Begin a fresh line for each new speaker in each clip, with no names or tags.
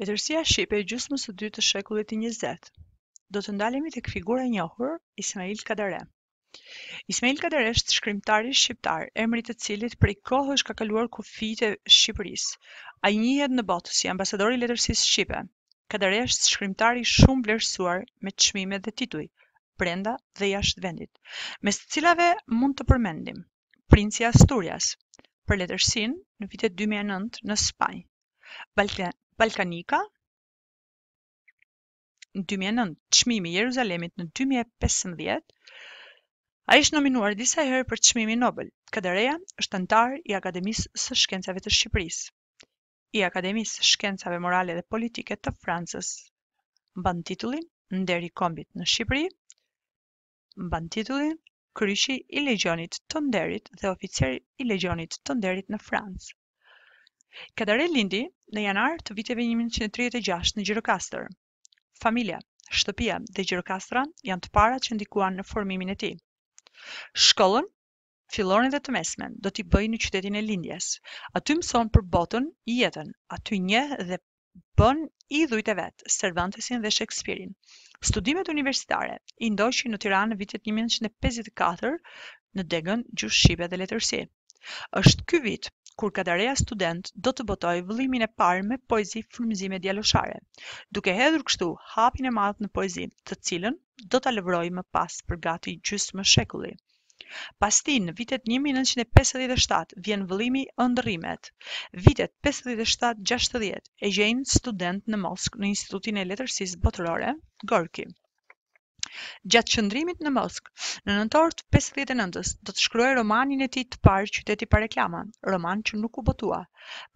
Letërsia shqipe e gjysmës së dytë të shekullit të 20. Do të ndalemi tek figura e njohur Ismail Kadare. Ismail Kadare është shkrimtari shqiptar, emri i të cilit prej kohësh ka kaluar kufijtë e Shqipërisë. Ai njihet në botë si ambasadori i letërsisë shqipe. Kadare është shkrimtar i shumëvlerësuar me çmime dhe tituj, brenda dhe jashtë vendit, mes të cilave mund të përmendim. princi Asturias, për letërsinë në vitet 2009 në Spanjë. Balkanika 2009, çmimi i Jeruzalemit në 2015, Ai është nominuar disa herë për çmimin Nobel. Kadareja është anëtar i Akademisë së Shkencave të Shqipërisë, i Akademisë së Shkencave Morale dhe Politike të Francës. Mban titullin Nderi i Kombit në Shqipëri, mban titullin Kryqi i Legjionit të Nderit dhe Oficer i Legjionit të Nderit në Francë. Kadare lindi në janar të viteve 1936 në Gjirokastër. Familja, shtëpia dhe Gjirokastra janë të parat që ndikuan në formimin e tij. Shkollën Filloren dhe të mesmen do t'i bëjë në qytetin e lindjes. Aty mëson për botën, jetën, aty njeh dhe bën idhujt e vet, Cervantesin dhe Shekspirin. Studimet universitare i ndoqi në Tiranë në vitet 1954 në degën Gjuhë Shqipe dhe Letërsi. Është ky vit kur Kadareja student do të botojë vëllimin e parë me poezi frymëzime djaloshare, duke hedhur kështu hapin e madh në poezi, të cilën do ta lëvrojë më pas për gati gjysmë shekulli. Pas tij, në vitet 1957, vjen vëllimi Ëndërrimet. Vitet 57-60 e gjejnë student në Moskë në Institutin e Letërsisë Botërore, Gorki. Gjatë qëndrimit në Moskë, në nëntor të 59-s, do të shkruajë romanin e tij të parë Qyteti pa reklama, roman që nuk u botua.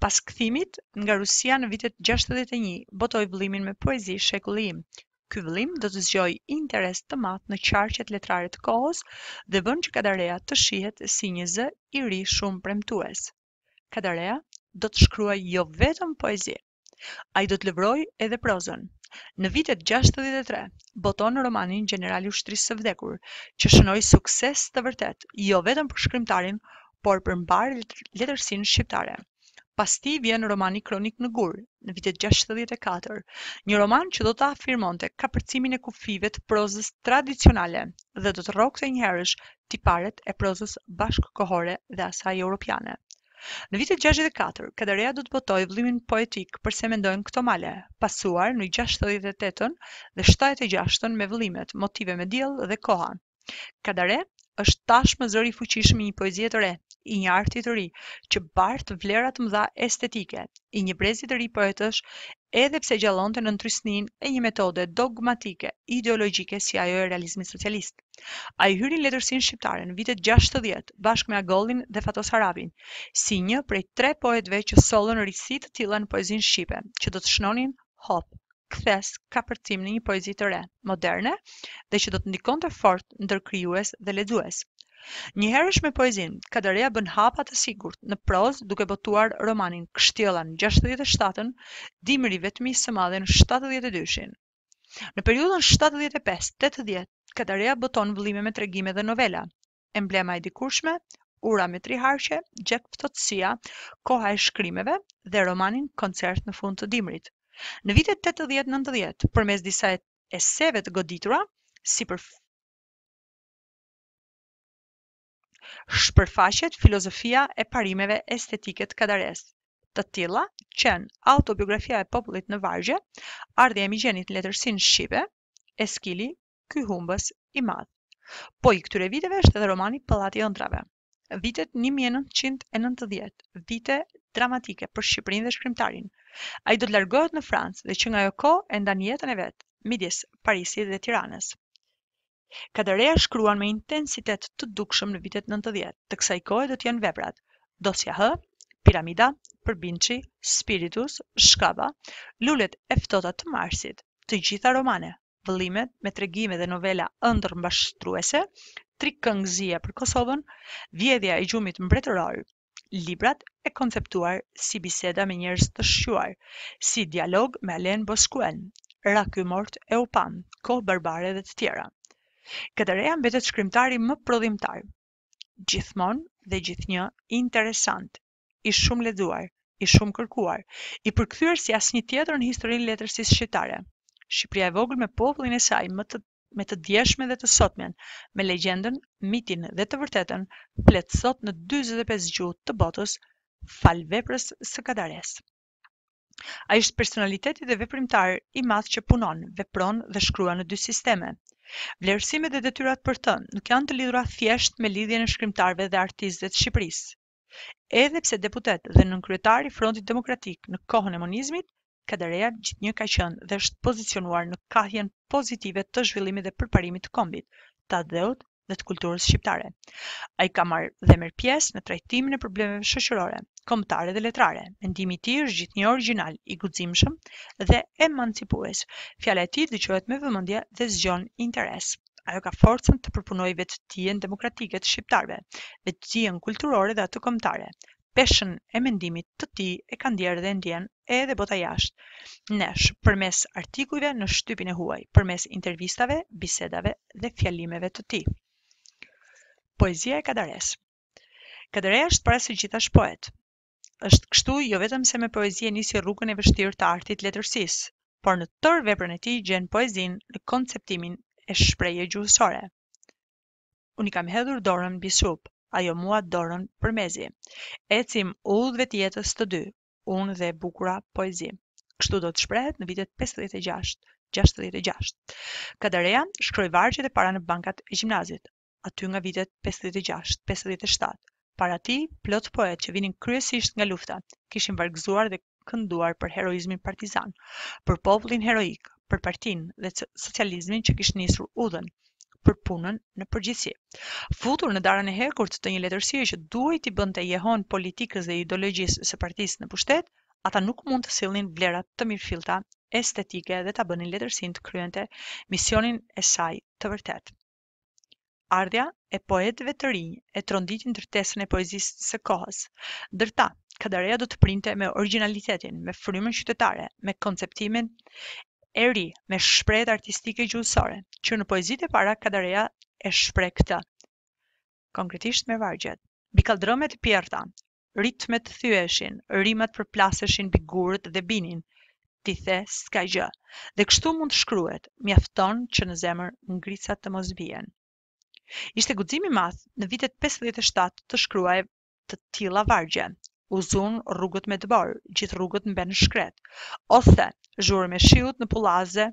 Pas kthimit nga Rusia në vitet 61, botoi vëllimin me poezi Shekulli im, Ky vëllim do të zgjojë interes të madh në qarqet letrare të kohës dhe bën që Kadarea të shihet si një zë i ri shumë premtues. Kadarea do të shkruajë jo vetëm poezi. Ai do të lëvrojë edhe prozën. Në vitet gjashtëdhjetë e tre boton romanin Gjenerali i Ushtrisë së Vdekur, që shënoi sukses të vërtetë, jo vetëm për shkrimtarin, por për mbarë letërsinë shqiptare. Pas tij vjen romani Kronikë në gur, në vitet gjashtëdhjetë e katër, një roman që do të afirmonte kapërcimin e kufijve të prozës tradicionale dhe do të rrokte njëherësh tiparet e prozës bashkëkohore dhe asaj europiane. Në vitet gjashtëdhjetë e katër, Kadareja do të botojë vëllimin poetik Përse mendojnë këto male, pasuar në gjashtëdhjetë e tetën dhe shtatëdhjetë e gjashtën me vëllimet, motive me diell dhe koha. Kadare është tashmë zëri i fuqishëm i një poezie të re, i një arti të ri, që bart vlera të mëdha estetike, i një brezi të ri poetësh, edhe pse gjallonte nën trysninë e një metode dogmatike, ideologjike si ajo e realizmit socialist. Ai hyri në letërsinë shqiptare në vitet 60, bashkë me Agollin dhe Fatos Arapin, si një prej tre poetëve që sollën risi të tilla në poezinë shqipe, që do të shënonin hop kthesë, kapërcim në një poezi të re, moderne dhe që do të ndikonte fort ndër krijues dhe lexues. Njëherësh me poezinë, Kadareja bën hapa të sigurt në prozë duke botuar romanin Kështjella në gjashtëdhjetë e shtatën, Dimri i vetmisë së madhe në shtatëdhjetë e dyshin. Në periudhën shtatëdhjetë e pesë, tetëdhjetë, Kadareja boton vëllime me tregime dhe novela, emblema e dikurshme, ura me tri harqe, gjakftohtësia, koha e shkrimeve dhe romanin Koncert në fund të dimrit. Në vitet 80-90, përmes disa eseve të goditura, shpërfaqet filozofia e parimeve estetike të Kadares. Të tilla qenë autobiografia e popullit në vargje, Ardhja e Migjenit në letërsinë shqipe, Eskili, ky humbës i madh. Po i këtyre viteve është edhe romani Pallati i Ëndrrave. Vitet një mijë e nëntëqind e nëntëdhjetë, vite dramatike për Shqipërinë dhe shkrimtarin. Ai do të largohet në Francë dhe që nga ajo kohë e ndan jetën e vet midis Parisit dhe Tiranës. Kadareja shkruan me intensitet të dukshëm në vitet nëntëdhjetë, të kësaj kohe do të jenë veprat Dosja H, Piramida, Përbindëshi, Spiritus, Shkaba, Lulet e ftohta të Marsit, të gjitha romane, vëllimet me tregime dhe novela ëndërr mashtruese, tri këngë zie për Kosovën, vjedhja e gjumit mbretëror, librat e konceptuar si biseda me njerëz të shquar, si dialog me Alen Boskuen, Ra ky mort e u pamë, Kohë barbare dhe të tjera. Kadareja mbetet shkrimtari më prodhimtar. Gjithmonë dhe gjithnjë interesant, i shumë lexuar, i shumë kërkuar, i përkthyer si asnjë tjetër në historinë e letërsisë shqiptare. Shqipëria e vogël me popullin e saj me të djeshmen dhe të sotmen, me legjendën, mitin dhe të vërtetën, flet sot në dyzet e pesë gjuhë të botës, falë veprës së Kadaresë. Ai është personalitet dhe veprimtar i madh që punon, vepron dhe shkruan në dy sisteme. Vlerësimet e detyrat për të nuk janë të lidhura thjesht me lidhjen e shkrimtarëve dhe artistëve të Shqipërisë, Edhe pse deputet dhe nënkryetar i Frontit Demokratik në kohën e monizmit, Kadareja gjithnjë ka qenë dhe është pozicionuar në kahjen pozitive të zhvillimit dhe përparimit të kombit, të atdheut dhe të kulturës shqiptare. Ai ka marrë dhe merr pjesë në trajtimin e problemeve shoqërore, kombëtare dhe letrare. Mendimi i tij është gjithnjë origjinal, i guximshëm dhe emancipues. Fjala e tij dëgjohet me vëmendje dhe zgjon interes. ajo ka forcën të përpunojë vetëdijen demokratike të shqiptarëve, vetëdijen kulturore dhe atë kombëtare. Peshën e mendimit të tij e ka ndjerë dhe e ndjen edhe bota jashtë nesh, përmes artikujve në shtypin e huaj, përmes intervistave, bisedave dhe fjalimeve të tij. Poezia e Kadares Kadareja është para së gjithash poet. Është kështu jo vetëm se me poezi e nisi rrugën e vështirë të artit letërsisë, por në tërë veprën e tij gjen poezinë në konceptimin e shprehje gjuhësore. Unë i kam hedhur dorën mbi sup, ajo mua dorën për mezi. Ecim udhëve të jetës të dy, unë dhe e bukura poezi. Kështu do të shprehet në vitet 56. 66. Kadareja shkroi vargjet e para në bankat e gjimnazit. aty nga vitet 56, 57. Para tij, plot poetë që vinin kryesisht nga lufta, kishin vargëzuar dhe kënduar për heroizmin partizan, për popullin heroik, për partinë dhe socializmin që kishte nisur udhën, për punën në përgjithësi. Futur në darën e hekurt të një letërsie që duhej t'i bënte jehonë politikës dhe ideologjisë së partisë në pushtet, ata nuk mund të sillnin vlera të mirëfillta estetike dhe ta bënin letërsinë të kryente misionin e saj të vërtetë. Ardhja e poetëve të rinj e tronditi ndërtesën e poezisë së kohës. Ndër ta, Kadareja do të printe me origjinalitetin, me frymën qytetare, me konceptimin e ri, me shprehjet artistike gjuhësore, që në poezitë e para Kadareja e shpreh këtë. Konkretisht me vargjet. Mbi kalldrëme të pjerrëta, Ritmet thyeshin, rimat përplaseshin mbi gurët dhe binin. Ti the s'ka gjë. Dhe kështu mund të shkruhet, mjafton që në zemër ngricat të mos bien. Ishte guxim i madh në vitet 57 të shkruaje të tilla vargje. U zunë rrugët me dëborë, gjithë rrugët mbenë shkret. Ose zhurm' e shiut në pullaze,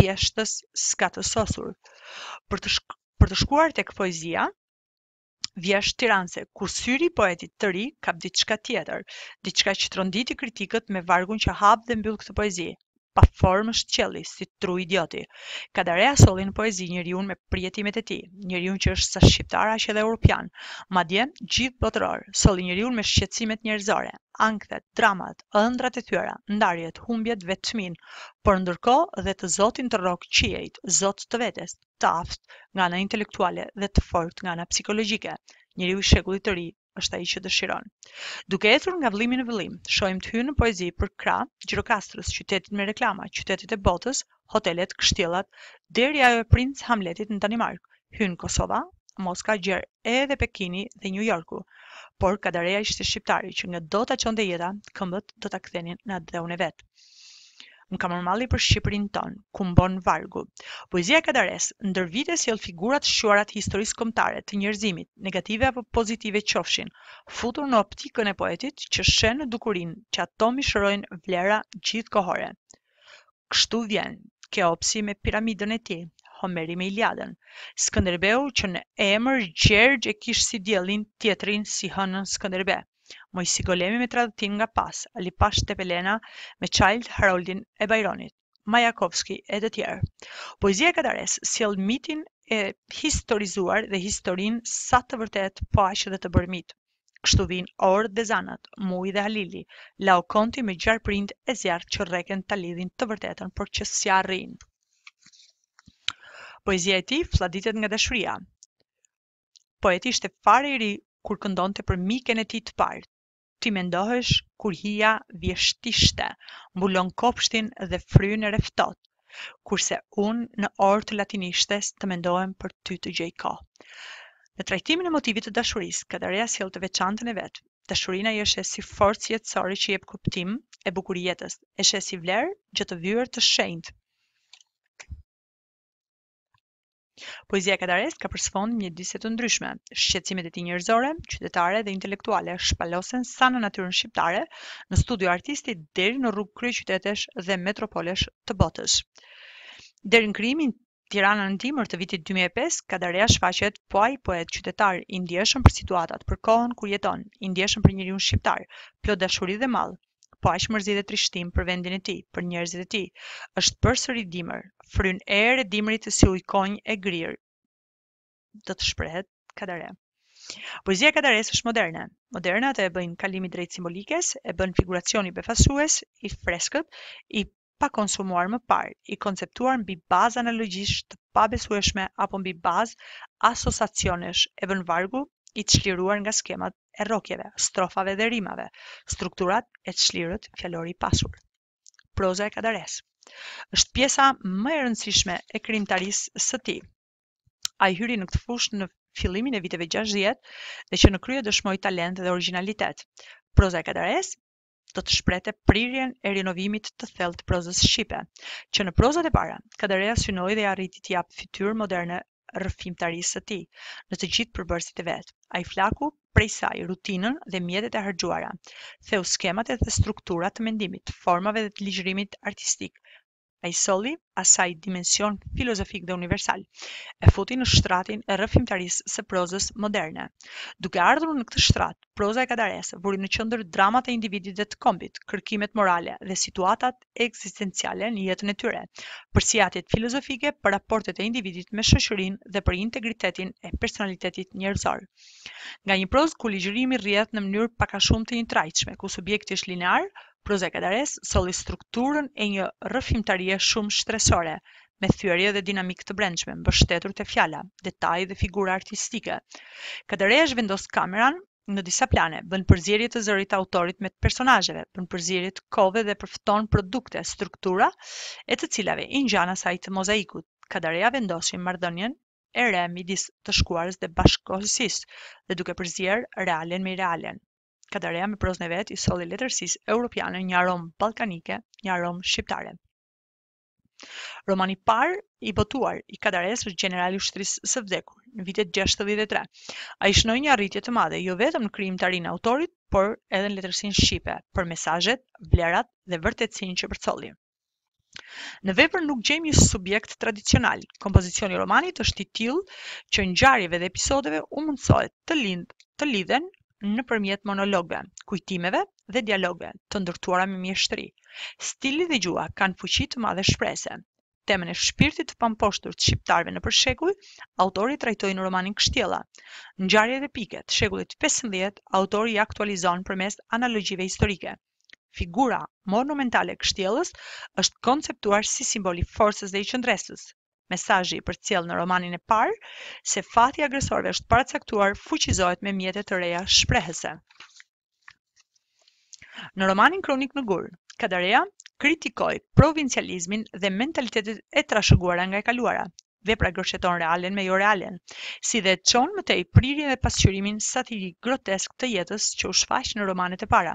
vjeshtës s'ka të sosur. Për të shk, për të shkuar tek poezia, vjeshtë tiranase, kur syri i poetit të ri kap diçka tjetër, diçka që tronditi kritikët me vargun që hap dhe mbyll këtë poezi. Pa formë është qielli, si tru idioti. Kadareja solli në poezi njeriun me përjetimet e tij, njeriun që është sa shqiptar aq edhe europian, madje gjithëbotëror, solli njeriun me shqetësimet njerëzore, ankthet, dramat, ëndrrat e thyera, ndarjet, humbjet, vetminë, por ndërkohë dhe të zotin të rrokë qiejt, zot të vetes. të aftë nga ana intelektuale dhe të fortë nga ana psikologjike. Njeriu i shekullit të ri është ai që dëshiron. Duke ecur nga vëllimi në vëllim, shohim të hyjnë në poezi përkrah Gjirokastrës, qytetit me reklama, qytetet e botës, hotelet, kështjellat, deri ajo e princ Hamletit në Danimarkë, hyjnë Kosova, Moska, Gjer, edhe Pekini dhe Nju Jorku, por Kadareja ishte shqiptari që nga do ta çonte jeta, këmbët do ta kthenin në atdheun e vet. Më ka marrë malli për Shqipërinë tonë, kumbon vargu. Poezia e Kadaresë, ndër vite sjell figura të shquara të historisë kombëtare, të njerëzimit, negative apo pozitive qofshin, futur në optikën e poetit që sheh në dukurinë që ato mishërojnë vlera gjithëkohore. Kështu vjen, Keopsi me piramidën e tij, Homeri me Iliadën, Skënderbeu që një emër Gjergj e kish si diellin, tjetrin si hënën Skënderbe, Moisi Golemi me tradhëtinë nga pas, Ali Pashë Tepelena me Çajld Haroldin e Bajronit, Majakovski e të tjerë. Poezia e Kadaresë sjell mitin e historizuar dhe historinë sa të vërtetë po aq dhe të bërë mit. Kështu vijnë orët dhe zanat, Muji dhe Halili, Laokonti me gjarprinjtë e zjarrtë që rreken ta lidhin të vërtetën por që s'ia arrijnë. Poezia e tij flladitet nga dashuria. Poeti ishte fare i ri kur këndonte për miken e tij të parë, ti mendohesh kur hija vjeshtishte, mbulon kopshtin dhe fryn erë e ftohtë, kurse unë në orë të latinishtes të mendohem për ty të gjej kohë. Në trajtimin e motivit të dashurisë, Kadareja sjell të veçantën e vet. Dashurinë ai e sheh si forcë jetësore që i jep kuptim e bukuri jetës, e sheh si vlerë gjë të vyer të shenjtë. Poezia e Kadaresë ka për sfond mjedise të ndryshme. Shqetësimet e tij njerëzore, qytetare dhe intelektuale shpalosen sa në natyrën shqiptare, në studio artisti deri në rrugë kryeqytetesh dhe metropolesh të botës. Deri në krijimin Tirana në dimër të vitit 2005, Kadarea shfaqet po ai poet qytetar i ndjeshëm për situatat, për kohën kur jeton, i ndjeshëm për njeriun shqiptar, plot dashuri dhe mall, po aq mërzi dhe trishtim për vendin e tij, për njerëzit e tij. Është përsëri dimër, fryn erë e dimrit si ujkonjë e grirë. Do të shprehet Kadare. Poezia e Kadaresë është moderne. Moderne atë e bëjnë kalimi drejt simbolikes, e bën figuracioni befasues, i freskët, i pakonsumuar më parë, i konceptuar mbi bazë analogjish të pabesueshme apo mbi bazë asociacionesh, e bën vargu i çliruar nga skemat e rrokjeve, strofave dhe rimave, strukturat e çlirëta, fjalori i pasur. Proza e Kadaresë. Është pjesa më e rëndësishme e krijimtarisë së tij. Ai hyri në këtë fushë në fillimin e viteve 60 dhe që në krye dëshmoi talent dhe origjinalitet. Proza e Kadaresë do të shprehte prirjen e rinovimit të thellë të prozës shqipe. Që në prozat e para, Kadareja synoi dhe arriti t'i japë fytyrë moderne rrëfimtarisë së tij, në të gjithë përbërësit e vet. Ai flaku prej saj rutinën dhe mjetet e harxhuara, theu skemat edhe strukturat të mendimit, formave dhe të ligjërimit artistik, Ai solli asaj dimension filozofik dhe universal, e futi në shtratin e rrëfimtarisë së prozës moderne. Duke ardhur në këtë shtrat, proza e Kadaresë vuri në qendër dramat e individit dhe të kombit, kërkimet morale dhe situatat ekzistenciale në jetën e tyre, përsiatjet filozofike për raportet e individit me shoqërinë dhe për integritetin e personalitetit njerëzor. Nga një prozë ku ligjërimi rrjedh në mënyrë pak a shumë të njëtrajtshme, ku subjekti është linear, Proza e Kadaresë solli strukturën e një rrëfimtarie shumë shtresore, me thyerje dhe dinamikë të brendshme, mbështetur te fjala, detaji dhe figura artistike. Kadareja zhvendos kameran në disa plane, bën përzierje të zërit të autorit me të personazheve, bën përzierje të kohëve dhe përfton produkte, struktura e të cilave i ngjan asaj të mozaikut. Kadareja vendosi marrëdhënien e re midis të shkuarës dhe bashkëkohësisë, dhe duke përzier realen me irealen. Kadareja me prozën e vet i solli letërsisë europiane një aromë ballkanike, një aromë shqiptare. Romani i parë i botuar i Kadaresë është Gjenerali i Ushtrisë së Vdekur në vitet 63. Ai shënoi një arritje të madhe jo vetëm në krijimtarinë e autorit, por edhe në letërsinë shqipe, për mesazhet, vlerat dhe vërtetësinë që përcolli. Në vepër nuk gjejmë një subjekt tradicional. Kompozicioni i romanit është i tillë që ngjarjeve dhe episodeve u mundësohet të lind, të lidhen nëpërmjet monologëve, kujtimeve dhe dialogëve të ndërtuara me mjeshtëri. Stili dhe gjuha kanë fuqi të madhe shprehëse. Temën e shpirtit të pamposhtur të shqiptarëve nëpër shekuj, autori trajtoi në romanin Kështjella. Ngjarjet epike të shekullit XV, autori i aktualizon përmes analogjive historike. Figura monumentale e kështjellës është konceptuar si simbol i forcës dhe i qëndresës. Mesazhi i përcjellë në romanin e parë, se fati i agresorëve është paracaktuar, fuqizohet me mjete të reja shprehëse. Në romanin Kronikë në gur, Kadareja kritikoi provincializmin dhe mentalitetet e trashëguara nga e kaluara, Vepra gërsheton realen me jorealen, si dhe çon më tej prirjen dhe pasqyrimin satirik grotesk të jetës që u shfaq në romanet e para.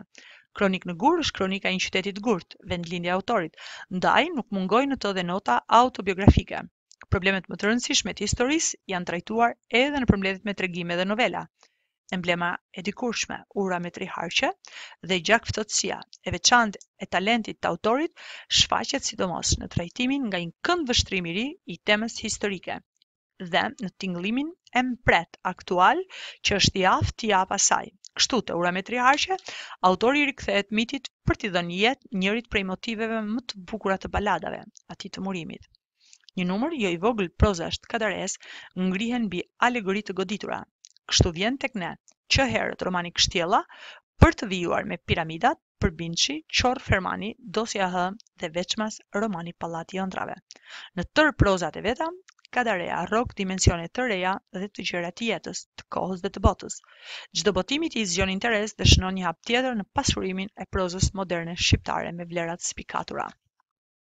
Kronikë në gur është kronika e një qyteti të gurtë, vendlindja e autorit, ndaj nuk mungojnë në të dhe nota autobiografike. Problemet më të rëndësishme të historisë janë trajtuar edhe në përmbledhjet me tregime dhe novela. emblema e dikurshme, ura me tri harqe, dhe gjakftohtësia. E veçanta e talentit të autorit shfaqet sidomos në trajtimin nga një këndvështrim i ri i temës historike dhe në tingëllimin e mprehtë aktual që është i aftë t'i japë asaj. Kështu, te ura me tri harqe, autori rikthehet mitit për t'i dhënë jetë njërit prej motiveve më të bukura të baladave, atij të murimit. Një numër jo i vogël prozash të Kadaresë ngrihen mbi alegori të goditura. Kështu vjen tek ne, që herët romani Kështjella, për të vijuar me Piramidat, Përbindëshi, Qorrfermani, Dosja H dhe veçmas romani Pallati i Ëndrrave. Në tërë prozat e veta, Kadarea rrok dimensione të reja dhe të gjera të jetës, të kohës dhe të botës. Çdo botim i tij zgjon interes dhe shënon një hap tjetër në pasurimin e prozës moderne shqiptare me vlera të spikatura.